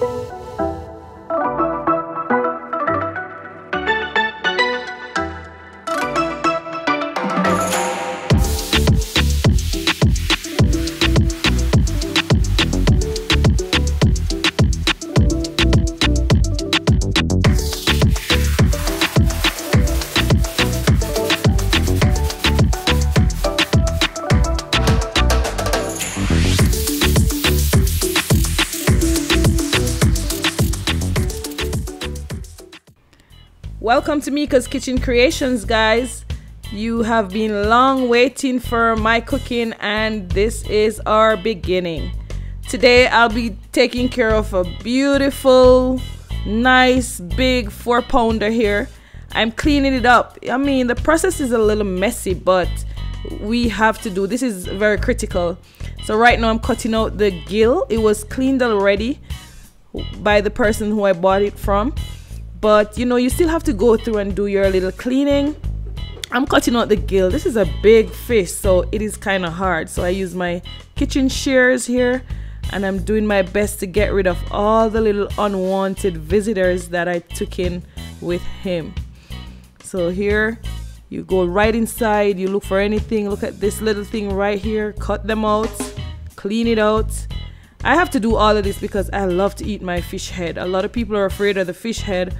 Bye. Welcome to Mika's Kitchen Creations, guys. You have been long waiting for my cooking, and this is our beginning. Today, I'll be taking care of a beautiful, nice, big four pounder here. I'm cleaning it up. I mean, the process is a little messy, but we have to do this is very critical. So, right now, I'm cutting out the gill, it was cleaned already by the person who I bought it from but you know you still have to go through and do your little cleaning. I'm cutting out the gill. This is a big fish so it is kind of hard. So I use my kitchen shears here and I'm doing my best to get rid of all the little unwanted visitors that I took in with him. So here you go right inside you look for anything. Look at this little thing right here. Cut them out clean it out. I have to do all of this because I love to eat my fish head. A lot of people are afraid of the fish head,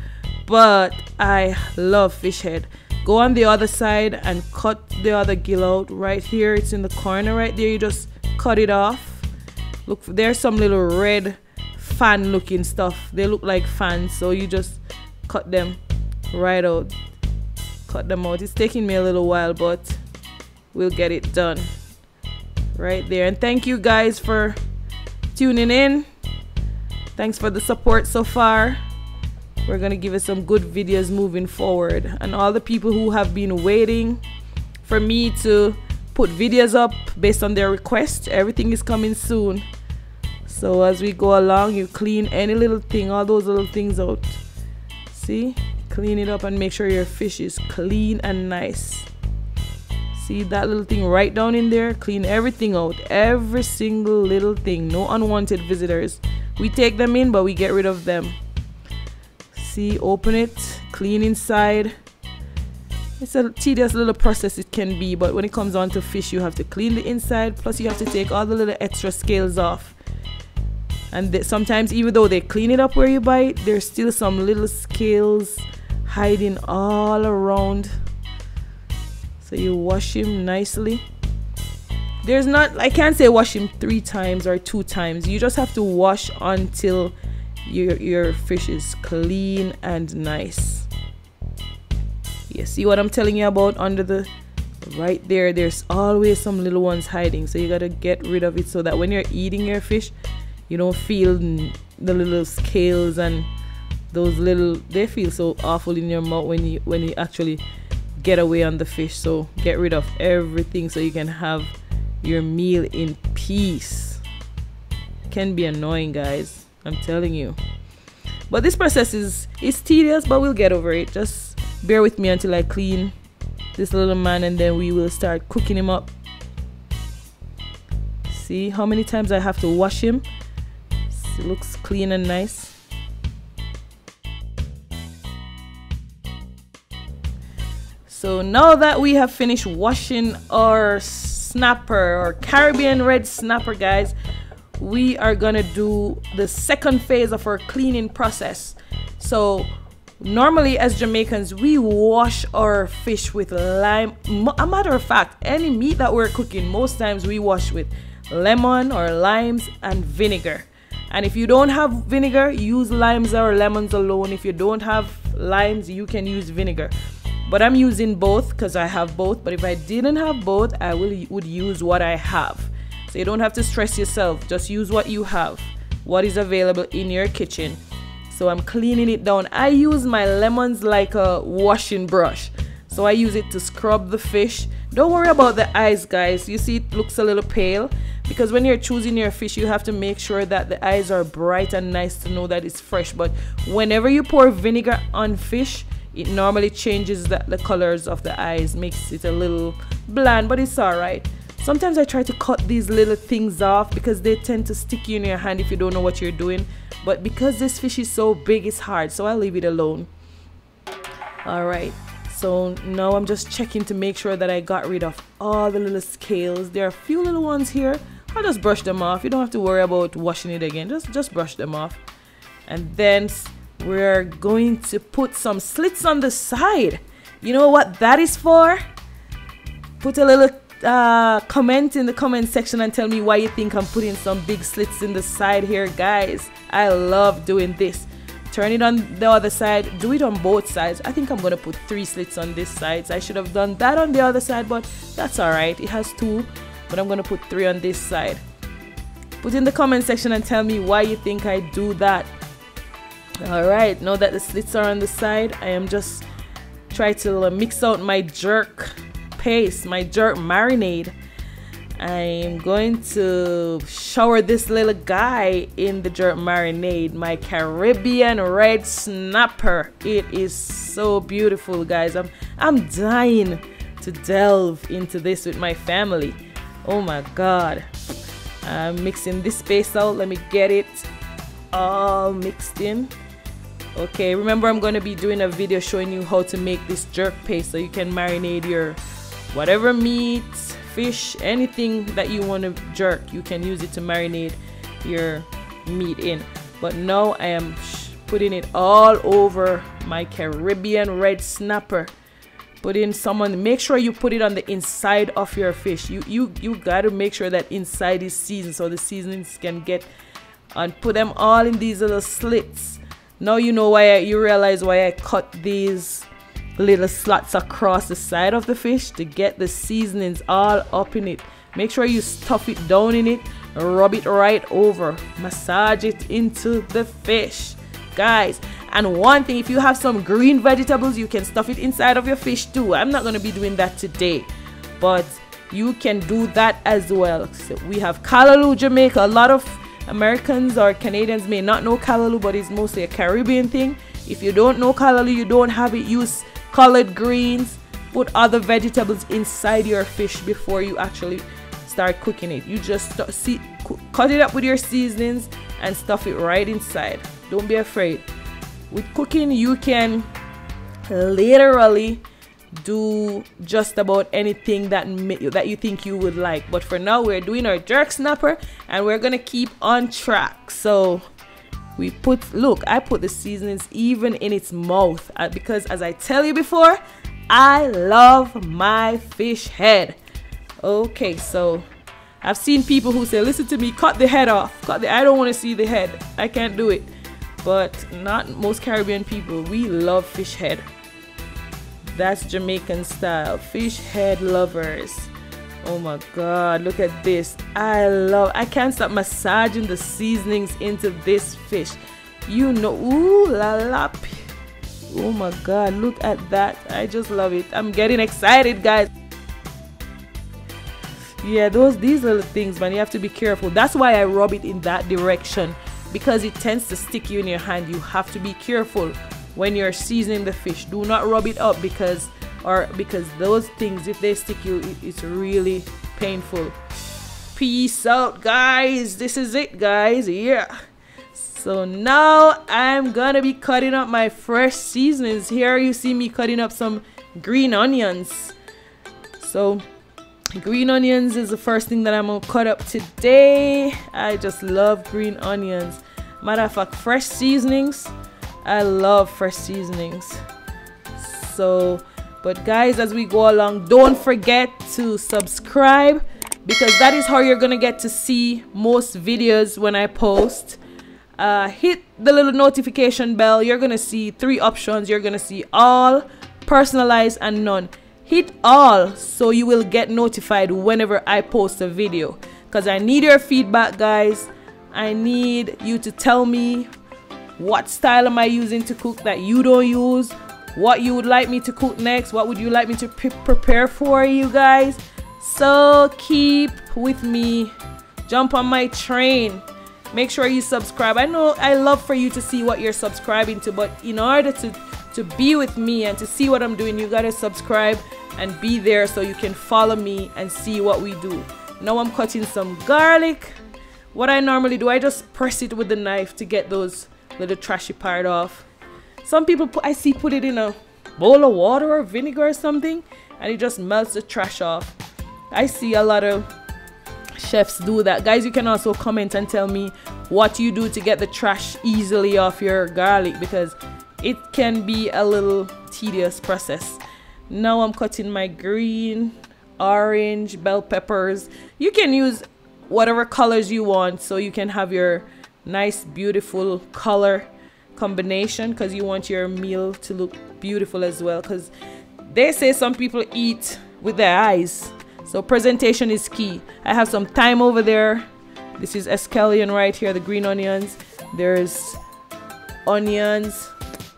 but I love fish head. Go on the other side and cut the other gill out right here. It's in the corner right there. You just cut it off. Look, there's some little red fan looking stuff. They look like fans, so you just cut them right out. Cut them out. It's taking me a little while, but we'll get it done right there. And thank you guys for tuning in. Thanks for the support so far. We're going to give you some good videos moving forward. And all the people who have been waiting for me to put videos up based on their request, everything is coming soon. So as we go along, you clean any little thing, all those little things out. See? Clean it up and make sure your fish is clean and nice. See that little thing right down in there? Clean everything out. Every single little thing. No unwanted visitors. We take them in, but we get rid of them. See, open it. Clean inside. It's a tedious little process it can be, but when it comes on to fish, you have to clean the inside. Plus, you have to take all the little extra scales off. And sometimes, even though they clean it up where you buy it, there's still some little scales hiding all around so you wash him nicely there's not i can't say wash him three times or two times you just have to wash until your your fish is clean and nice. You see what i'm telling you about under the right there there's always some little ones hiding. So you got to get rid of it so that when you're eating your fish you don't feel the little scales and those little they feel so awful in your mouth when you when you actually get away on the fish. So get rid of everything so you can have your meal in peace. Can be annoying guys i'm telling you. But this process is is tedious but we'll get over it. Just bear with me until i clean this little man and then we will start cooking him up. See how many times i have to wash him? It looks clean and nice. So now that we have finished washing our snapper or Caribbean red snapper guys, we are gonna do the second phase of our cleaning process. So normally as Jamaicans, we wash our fish with lime. A matter of fact, any meat that we're cooking, most times we wash with lemon or limes and vinegar. And if you don't have vinegar, use limes or lemons alone. If you don't have limes, you can use vinegar but I'm using both because I have both but if I didn't have both I will would use what I have so you don't have to stress yourself. Just use what you have. What is available in your kitchen. So I'm cleaning it down. I use my lemons like a washing brush. So I use it to scrub the fish. Don't worry about the eyes guys. You see it looks a little pale. Because when you're choosing your fish you have to make sure that the eyes are bright and nice to know that it's fresh. But whenever you pour vinegar on fish it normally changes the, the colors of the eyes. Makes it a little bland but it's all right sometimes i try to cut these little things off because they tend to stick you in your hand if you don't know what you're doing. But because this fish is so big it's hard so I'll leave it alone. All right so now I'm just checking to make sure that I got rid of all the little scales. There are a few little ones here. I'll just brush them off. You don't have to worry about washing it again. Just just brush them off. And then we're going to put some slits on the side. You know what that is for? Put a little uh, comment in the comment section and tell me why you think I'm putting some big slits in the side here guys. I love doing this. Turn it on the other side. Do it on both sides. I think I'm gonna put three slits on this side. I should have done that on the other side but that's alright it has two but I'm gonna put three on this side. Put in the comment section and tell me why you think I do that. Alright now that the slits are on the side I am just try to mix out my jerk paste, my jerk marinade. I'm going to shower this little guy in the jerk marinade, my Caribbean red snapper. It is so beautiful, guys. I'm I'm dying to delve into this with my family. Oh my god. I'm mixing this paste out. Let me get it all mixed in. Okay, remember I'm going to be doing a video showing you how to make this jerk paste so you can marinate your whatever meat, fish, anything that you want to jerk, you can use it to marinate your meat in. But now I am putting it all over my Caribbean red snapper. Put in someone, make sure you put it on the inside of your fish. You you you gotta make sure that inside is seasoned so the seasonings can get and put them all in these little slits. Now you know why I, you realize why I cut these little slots across the side of the fish to get the seasonings all up in it. Make sure you stuff it down in it, rub it right over, massage it into the fish. Guys, and one thing, if you have some green vegetables, you can stuff it inside of your fish too. I'm not going to be doing that today, but you can do that as well. So we have Callaloo Jamaica. A lot of Americans or Canadians may not know Callaloo, but it's mostly a Caribbean thing. If you don't know Callaloo, you don't have it, use collard greens put other vegetables inside your fish before you actually start cooking it. You just see cut it up with your seasonings and stuff it right inside. Don't be afraid. With cooking you can literally do just about anything that that you think you would like. But for now we're doing our jerk snapper and we're gonna keep on track. So we put look i put the seasonings even in its mouth uh, because as i tell you before i love my fish head. Okay so i've seen people who say listen to me cut the head off cut the i don't want to see the head i can't do it. But not most caribbean people we love fish head. That's jamaican style fish head lovers Oh my god, look at this. I love I can't stop massaging the seasonings into this fish. You know, ooh la la. Oh my god, look at that. I just love it. I'm getting excited, guys. Yeah, those these little things, man, you have to be careful. That's why I rub it in that direction because it tends to stick you in your hand. You have to be careful when you're seasoning the fish. Do not rub it up because or because those things if they stick you it's really painful. Peace out guys. This is it guys. Yeah. So now i'm gonna be cutting up my fresh seasonings. Here you see me cutting up some green onions. So green onions is the first thing that i'm gonna cut up today. I just love green onions. Matter of fact fresh seasonings. I love fresh seasonings. So but guys, as we go along, don't forget to subscribe because that is how you're to get to see most videos when I post. Uh, hit the little notification bell. You're to see three options. You're to see all, personalized, and none. Hit all so you will get notified whenever I post a video. Because I need your feedback, guys. I need you to tell me what style am I using to cook that you don't use what you would like me to cook next what would you like me to pre prepare for you guys. So keep with me. Jump on my train. Make sure you subscribe. I know i love for you to see what you're subscribing to but in order to to be with me and to see what i'm doing you gotta subscribe and be there so you can follow me and see what we do. Now i'm cutting some garlic. What I normally do, I just press it with the knife to get those little trashy part off. Some people put, I see put it in a bowl of water or vinegar or something and it just melts the trash off. I see a lot of chefs do that. Guys, you can also comment and tell me what you do to get the trash easily off your garlic because it can be a little tedious process. Now I'm cutting my green, orange, bell peppers. You can use whatever colors you want so you can have your nice beautiful color combination because you want your meal to look beautiful as well because they say some people eat with their eyes. So presentation is key. I have some thyme over there. This is escallion right here the green onions. There's onions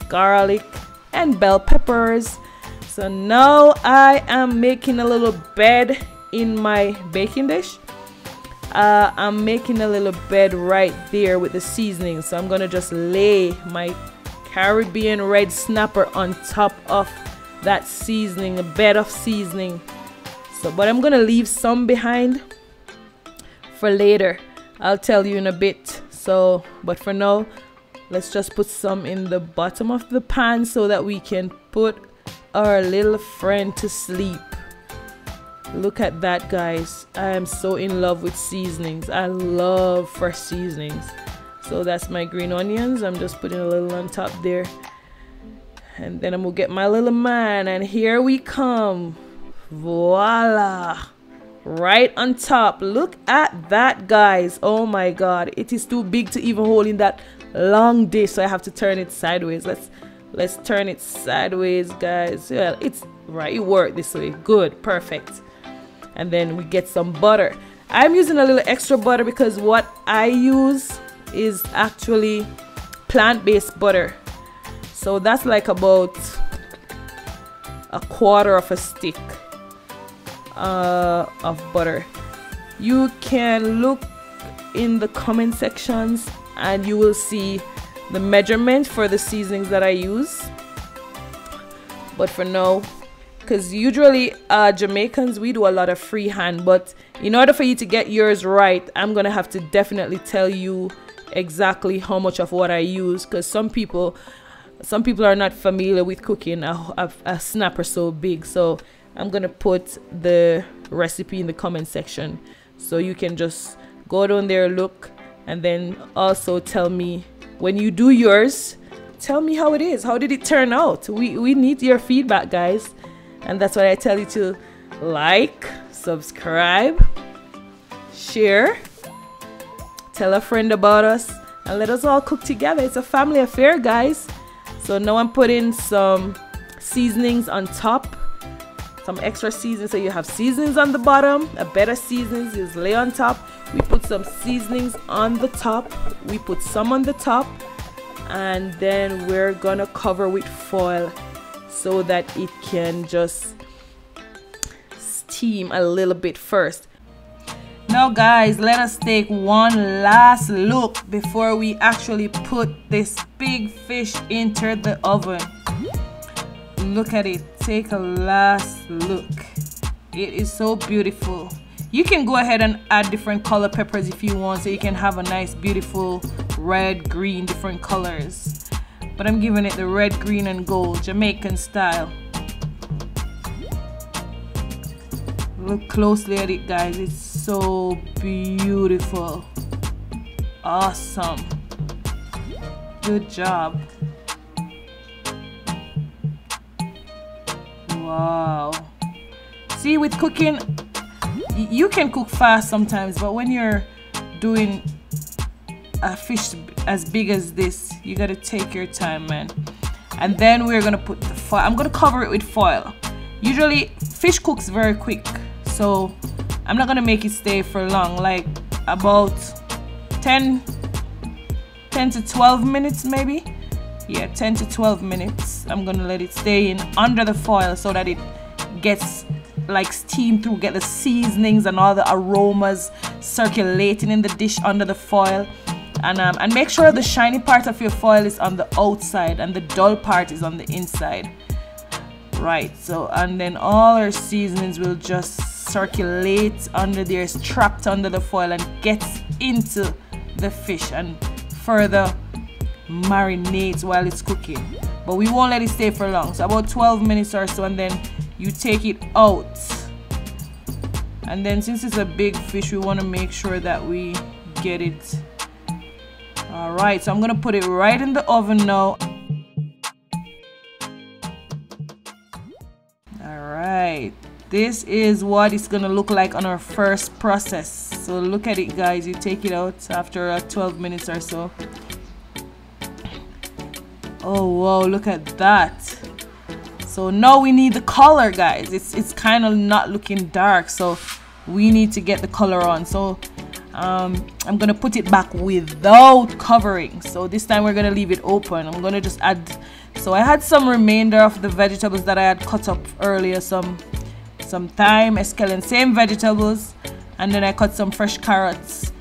garlic and bell peppers. So now i am making a little bed in my baking dish uh, I'm making a little bed right there with the seasoning so I'm gonna just lay my Caribbean red snapper on top of that seasoning a bed of seasoning. So but I'm gonna leave some behind for later. I'll tell you in a bit. So but for now let's just put some in the bottom of the pan so that we can put our little friend to sleep Look at that, guys. I am so in love with seasonings. I love fresh seasonings. So that's my green onions. I'm just putting a little on top there. And then I'm to get my little man. And here we come. Voila. Right on top. Look at that, guys. Oh my God. It is too big to even hold in that long dish. So I have to turn it sideways. Let's let's turn it sideways, guys. Well, it's right. It worked this way. Good. Perfect and then we get some butter. I'm using a little extra butter because what I use is actually plant-based butter. So that's like about a quarter of a stick uh, of butter. You can look in the comment sections and you will see the measurement for the seasonings that I use. But for now because usually uh, Jamaicans we do a lot of freehand but in order for you to get yours right I'm gonna have to definitely tell you exactly how much of what I use because some people some people are not familiar with cooking a, a, a snapper so big. So I'm gonna put the recipe in the comment section. So you can just go down there look and then also tell me when you do yours tell me how it is. How did it turn out? We we need your feedback guys and that's why I tell you to like, subscribe, share, tell a friend about us, and let us all cook together. It's a family affair, guys. So now I'm putting some seasonings on top, some extra seasonings. So you have seasonings on the bottom, a better seasonings is lay on top. We put some seasonings on the top, we put some on the top, and then we're gonna cover with foil so that it can just steam a little bit first. Now guys let us take one last look before we actually put this big fish into the oven. Look at it. Take a last look. It is so beautiful. You can go ahead and add different color peppers if you want so you can have a nice beautiful red green different colors but I'm giving it the red, green, and gold, Jamaican style. Look closely at it, guys. It's so beautiful. Awesome. Good job. Wow. See, with cooking, you can cook fast sometimes, but when you're doing a fish as big as this. You gotta take your time man. And then we're gonna put the foil. I'm gonna cover it with foil. Usually fish cooks very quick so I'm not gonna make it stay for long like about 10 10 to 12 minutes maybe? Yeah 10 to 12 minutes. I'm gonna let it stay in under the foil so that it gets like steam through get the seasonings and all the aromas circulating in the dish under the foil and um, and make sure the shiny part of your foil is on the outside and the dull part is on the inside. Right so and then all our seasonings will just circulate under there is trapped under the foil and gets into the fish and further marinates while it's cooking. But we won't let it stay for long. So about 12 minutes or so and then you take it out. And then since it's a big fish we want to make sure that we get it all right so I'm gonna put it right in the oven now. All right this is what it's gonna look like on our first process. So look at it guys you take it out after uh, 12 minutes or so. Oh whoa look at that. So now we need the color guys. It's it's kind of not looking dark so we need to get the color on. So um, I'm gonna put it back without covering. So this time we're gonna leave it open. I'm gonna just add so I had some remainder of the vegetables that I had cut up earlier some some thyme escallion same vegetables and then I cut some fresh carrots.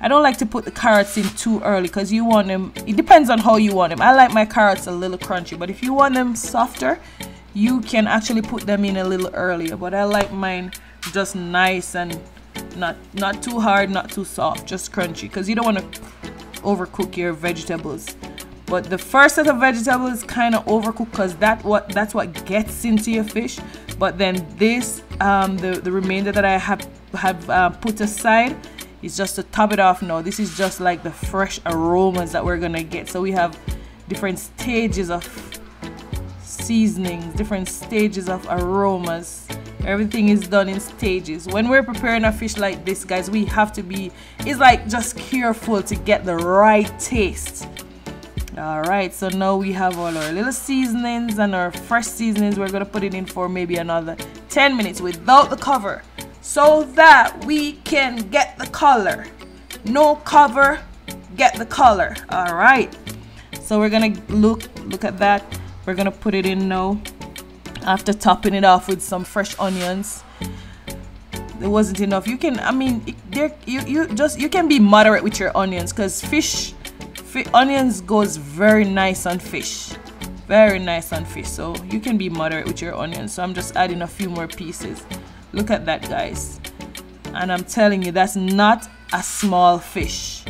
I don't like to put the carrots in too early because you want them it depends on how you want them I like my carrots a little crunchy but if you want them softer you can actually put them in a little earlier but I like mine just nice and not not too hard not too soft just crunchy. Because you don't want to overcook your vegetables. But the first set of vegetables kind of overcooked because that what that's what gets into your fish. But then this um, the the remainder that I have have uh, put aside is just to top it off. Now this is just like the fresh aromas that we're gonna get. So we have different stages of seasonings different stages of aromas everything is done in stages. When we're preparing a fish like this guys we have to be it's like just careful to get the right taste. All right so now we have all our little seasonings and our fresh seasonings. We're gonna put it in for maybe another 10 minutes without the cover so that we can get the color. No cover get the color. All right so we're gonna look look at that. We're gonna put it in now after topping it off with some fresh onions it wasn't enough. You can i mean there you you just you can be moderate with your onions because fish, fish onions goes very nice on fish. Very nice on fish. So you can be moderate with your onions. So i'm just adding a few more pieces. Look at that guys. And i'm telling you that's not a small fish.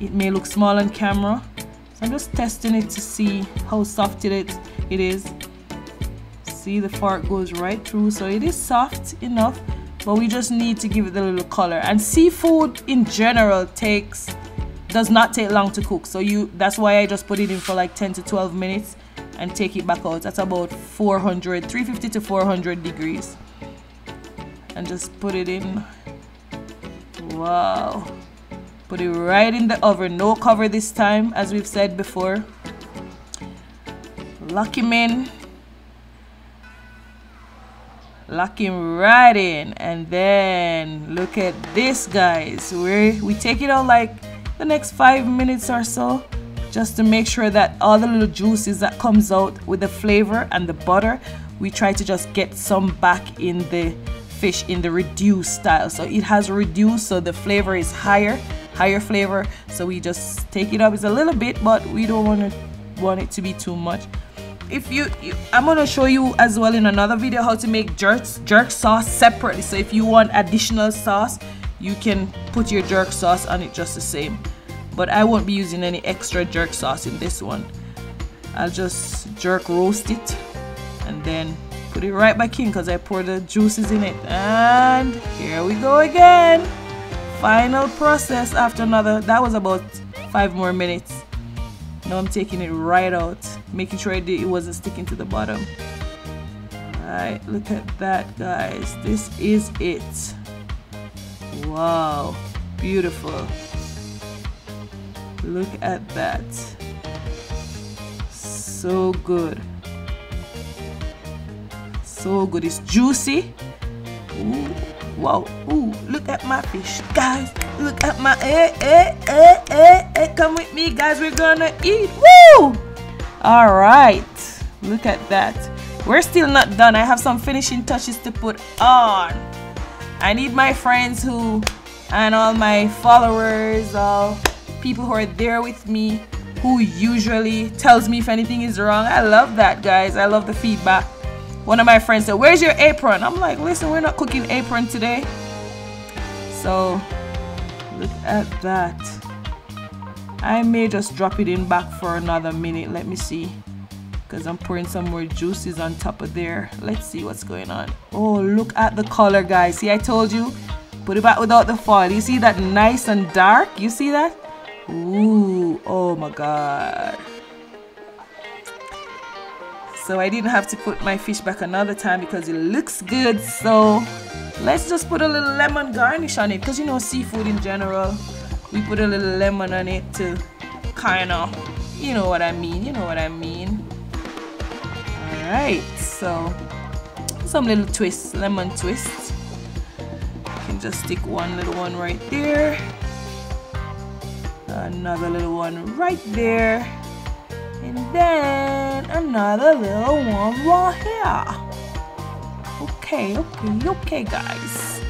It may look small on camera. So i'm just testing it to see how soft it it is see the fork goes right through. So it is soft enough but we just need to give it a little color. And seafood in general takes does not take long to cook. So you that's why I just put it in for like 10 to 12 minutes and take it back out. That's about 400 350 to 400 degrees. And just put it in. Wow. Put it right in the oven. No cover this time as we've said before. Lock him in lock him right in. And then look at this guys. Where we take it out like the next five minutes or so just to make sure that all the little juices that comes out with the flavor and the butter we try to just get some back in the fish in the reduced style. So it has reduced so the flavor is higher higher flavor. So we just take it up. It's a little bit but we don't want to want it to be too much if you, you, i'm to show you as well in another video how to make jerk jerk sauce separately. So if you want additional sauce you can put your jerk sauce on it just the same. But i won't be using any extra jerk sauce in this one. I'll just jerk roast it and then put it right back in because i poured the juices in it. And here we go again. Final process after another that was about five more minutes now I'm taking it right out making sure it wasn't sticking to the bottom. Alright, look at that guys. This is it. Wow beautiful. Look at that. So good. So good. It's juicy. Ooh, wow Ooh, look at my fish guys. Look at my eh eh eh eh eh. Come with me guys. We're gonna eat. Woo! All right. Look at that. We're still not done. I have some finishing touches to put on. I need my friends who and all my followers all people who are there with me who usually tells me if anything is wrong. I love that guys. I love the feedback one of my friends said, Where's your apron? I'm like, Listen, we're not cooking apron today. So, look at that. I may just drop it in back for another minute. Let me see. Because I'm pouring some more juices on top of there. Let's see what's going on. Oh, look at the color, guys. See, I told you. Put it back without the foil. You see that nice and dark? You see that? Ooh, oh my God. So I didn't have to put my fish back another time because it looks good. So let's just put a little lemon garnish on it because you know seafood in general we put a little lemon on it to kind of you know what I mean you know what I mean. All right so some little twists lemon twists. You can just stick one little one right there. Another little one right there and then another little one right here okay okay okay guys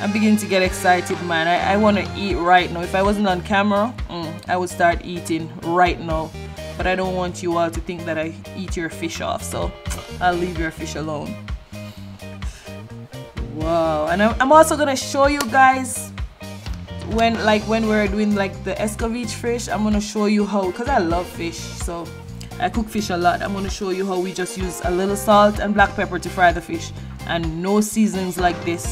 I'm beginning to get excited, man. I, I want to eat right now. If I wasn't on camera, mm, I would start eating right now. But I don't want you all to think that I eat your fish off, so I'll leave your fish alone. Wow, and I'm also gonna show you guys when like when we're doing like the escovitch fish i'm gonna show you how because i love fish so i cook fish a lot. I'm gonna show you how we just use a little salt and black pepper to fry the fish. And no seasonings like this.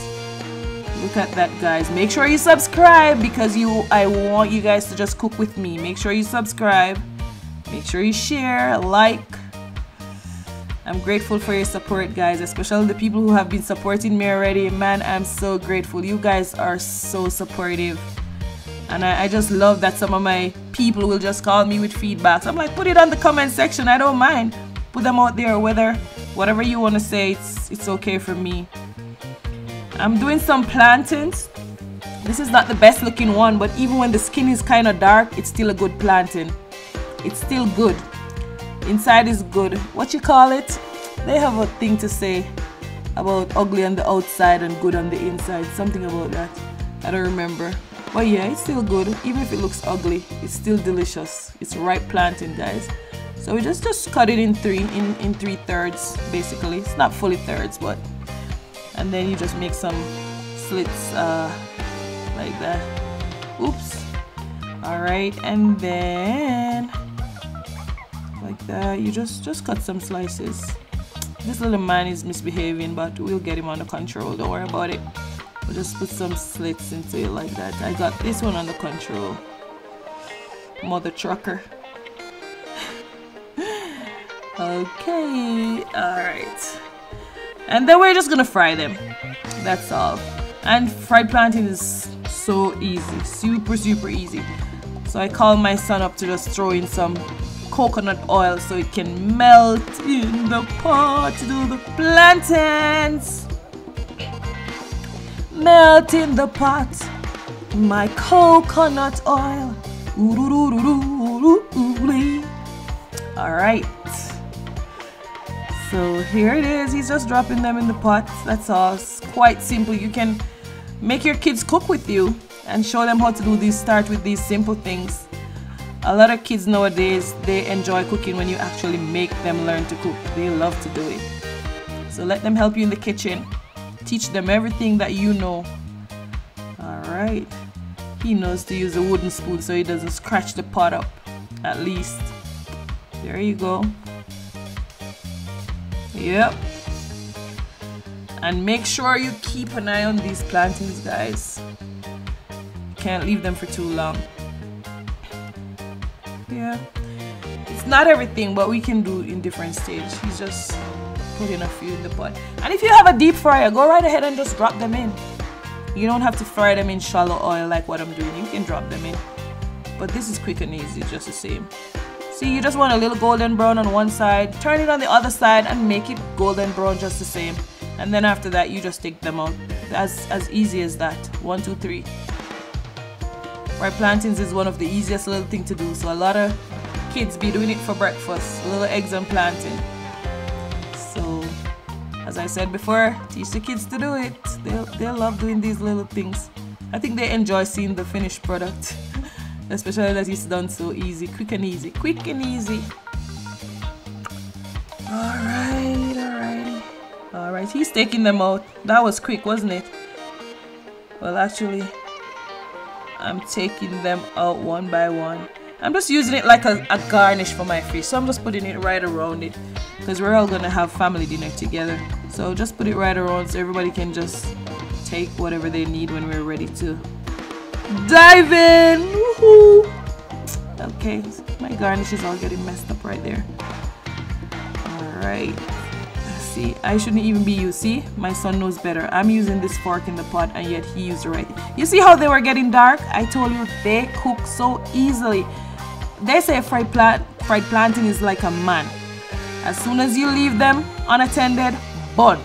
Look at that guys. Make sure you subscribe because you I want you guys to just cook with me. Make sure you subscribe. Make sure you share like. I'm grateful for your support guys especially the people who have been supporting me already. Man I'm so grateful. You guys are so supportive and I, I just love that some of my people will just call me with feedbacks I'm like put it on the comment section I don't mind put them out there whether whatever you want to say it's it's okay for me I'm doing some plantains. This is not the best looking one, but even when the skin is kind of dark, it's still a good plantain. It's still good. Inside is good. What you call it? They have a thing to say about ugly on the outside and good on the inside. Something about that. I don't remember. But yeah, it's still good. Even if it looks ugly, it's still delicious. It's ripe plantain, guys. So we just just cut it in three in in three thirds basically. It's not fully thirds, but and then you just make some slits uh, like that oops all right and then like that you just just cut some slices this little man is misbehaving but we'll get him under control don't worry about it we'll just put some slits into it like that. I got this one under control. Mother trucker. Okay all right and then we're just gonna fry them. That's all. And fried plantain is so easy. Super super easy. So I call my son up to just throw in some coconut oil so it can melt in the pot to do the plantains melt in the pot. My coconut oil. All right so here it is he's just dropping them in the pot that's all it's quite simple you can make your kids cook with you and show them how to do these start with these simple things a lot of kids nowadays they enjoy cooking when you actually make them learn to cook they love to do it so let them help you in the kitchen teach them everything that you know all right he knows to use a wooden spoon so he doesn't scratch the pot up at least there you go Yep. And make sure you keep an eye on these plantains, guys. Can't leave them for too long. Yeah. It's not everything, but we can do in different stage. He's just putting a few in the pot. And if you have a deep fryer, go right ahead and just drop them in. You don't have to fry them in shallow oil like what I'm doing. You can drop them in. But this is quick and easy, just the same. See, you just want a little golden brown on one side, turn it on the other side and make it golden brown just the same. And then after that, you just take them out. As, as easy as that. One, two, three. Right, plantains is one of the easiest little thing to do. So a lot of kids be doing it for breakfast. Little eggs and plantain. As I said before, teach the kids to do it. They'll, they'll love doing these little things. I think they enjoy seeing the finished product. especially that it's done so easy quick and easy quick and easy all right all righty Alright, he's taking them out. That was quick, wasn't it? Well, actually, I'm taking them out one by one. I'm just using it like a, a garnish for my fish. So I'm just putting it right around it because we're all going to have family dinner together. So just put it right around so everybody can just take whatever they need when we're ready to dive in. Okay, my garnish is all getting messed up right there. Alright see I shouldn't even be you see my son knows better I'm using this fork in the pot and yet he used the right you see how they were getting dark I told you they cook so easily they say fried plant fried plantain is like a man as soon as you leave them unattended burn.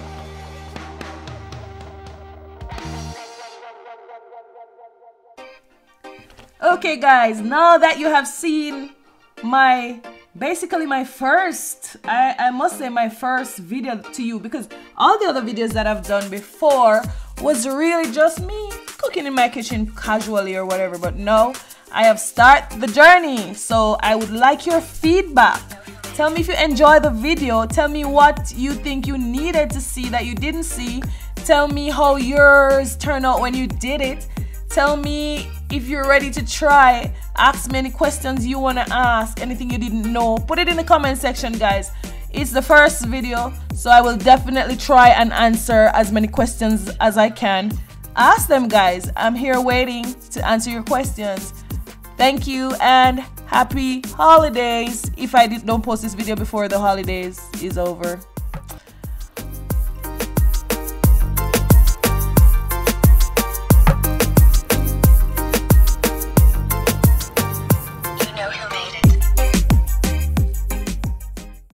okay guys now that you have seen my basically my first I, I must say my first video to you because all the other videos that I've done before was really just me cooking in my kitchen casually or whatever but no I have started the journey so I would like your feedback tell me if you enjoy the video tell me what you think you needed to see that you didn't see tell me how yours turned out when you did it tell me if you're ready to try, ask me any questions you want to ask, anything you didn't know, put it in the comment section, guys. It's the first video, so I will definitely try and answer as many questions as I can. Ask them, guys. I'm here waiting to answer your questions. Thank you and happy holidays. If I did, don't post this video before the holidays is over.